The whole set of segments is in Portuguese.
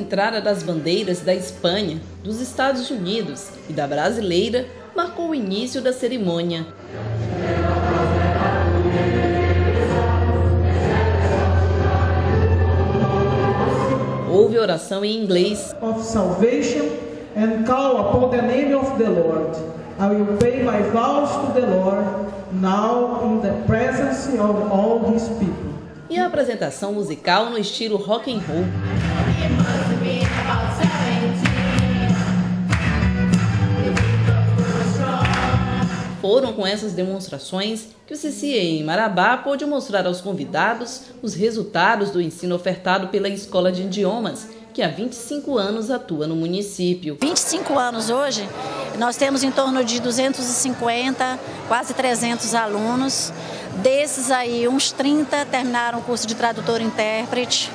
entrada das bandeiras da Espanha, dos Estados Unidos e da brasileira marcou o início da cerimônia. Houve oração em inglês. Of salvation and call upon the name of the Lord. I will pay my vows to the Lord now in the presence of all his people. E a apresentação musical no estilo rock and roll. Foram com essas demonstrações que o CCE em Marabá pôde mostrar aos convidados os resultados do ensino ofertado pela Escola de Idiomas, que há 25 anos atua no município. 25 anos hoje, nós temos em torno de 250, quase 300 alunos. Desses aí, uns 30 terminaram o curso de tradutor e intérprete,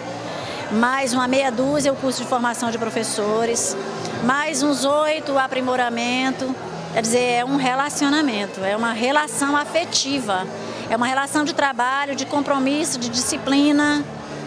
mais uma meia dúzia o curso de formação de professores, mais uns oito aprimoramento, Quer dizer, é um relacionamento, é uma relação afetiva, é uma relação de trabalho, de compromisso, de disciplina,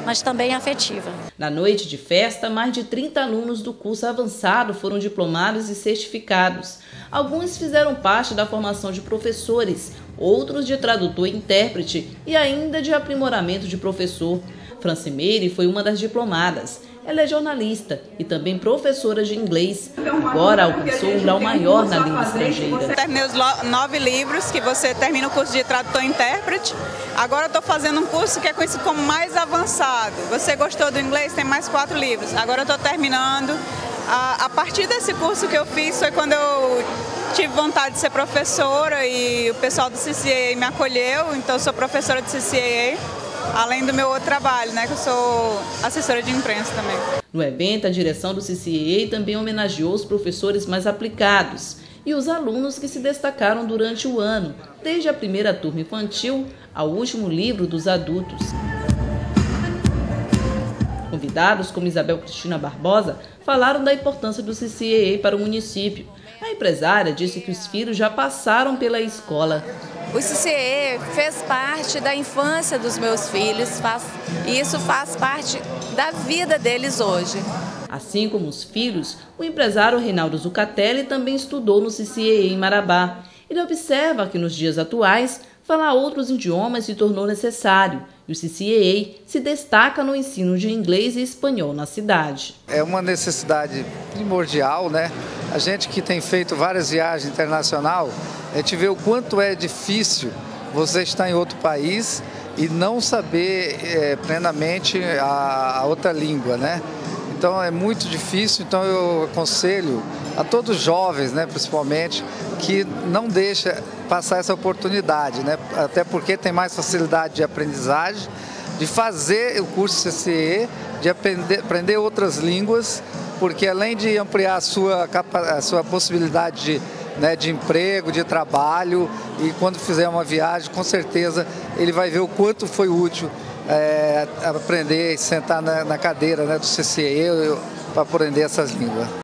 mas também afetiva. Na noite de festa, mais de 30 alunos do curso avançado foram diplomados e certificados. Alguns fizeram parte da formação de professores, outros de tradutor e intérprete e ainda de aprimoramento de professor. Francimeire foi uma das diplomadas. Ela é jornalista e também professora de inglês. Agora alcançou um grau maior na língua estrangeira. Terminei os nove livros, que você termina o curso de tradutor e intérprete. Agora estou fazendo um curso que é conhecido como mais avançado. Você gostou do inglês? Tem mais quatro livros. Agora estou terminando. A, a partir desse curso que eu fiz foi quando eu tive vontade de ser professora e o pessoal do CCA me acolheu, então sou professora de CCA além do meu outro trabalho, né, que eu sou assessora de imprensa também. No evento, a direção do CCA também homenageou os professores mais aplicados e os alunos que se destacaram durante o ano, desde a primeira turma infantil ao último livro dos adultos. Convidados como Isabel Cristina Barbosa falaram da importância do CCA para o município. A empresária disse que os filhos já passaram pela escola. O CCE fez parte da infância dos meus filhos faz, e isso faz parte da vida deles hoje. Assim como os filhos, o empresário Reinaldo Zucatelli também estudou no CCE em Marabá. Ele observa que nos dias atuais Falar outros idiomas se tornou necessário e o CCAA se destaca no ensino de inglês e espanhol na cidade. É uma necessidade primordial, né? A gente que tem feito várias viagens internacional, a gente vê o quanto é difícil você estar em outro país e não saber é, plenamente a, a outra língua, né? Então é muito difícil, então eu aconselho a todos os jovens, né, principalmente, que não deixa passar essa oportunidade, né? Até porque tem mais facilidade de aprendizagem, de fazer o curso CCE, de aprender, aprender outras línguas, porque além de ampliar a sua, a sua possibilidade de, né, de emprego, de trabalho, e quando fizer uma viagem, com certeza ele vai ver o quanto foi útil é, aprender e sentar na, na cadeira né, do CCE para aprender essas línguas.